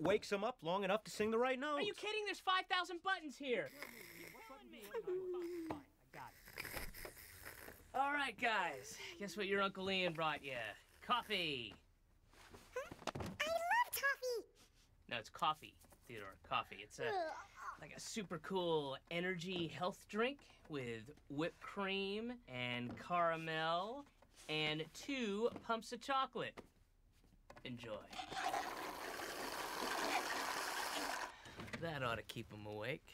wakes him up long enough to sing the right notes. Are you kidding? There's 5,000 buttons here. Fine, fine, fine, I got it. All right, guys. Guess what your Uncle Ian brought you? Coffee. I love toffee. No, it's coffee, Theodore. Coffee. It's a like a super cool energy health drink with whipped cream and caramel and two pumps of chocolate. Enjoy. That ought to keep him awake.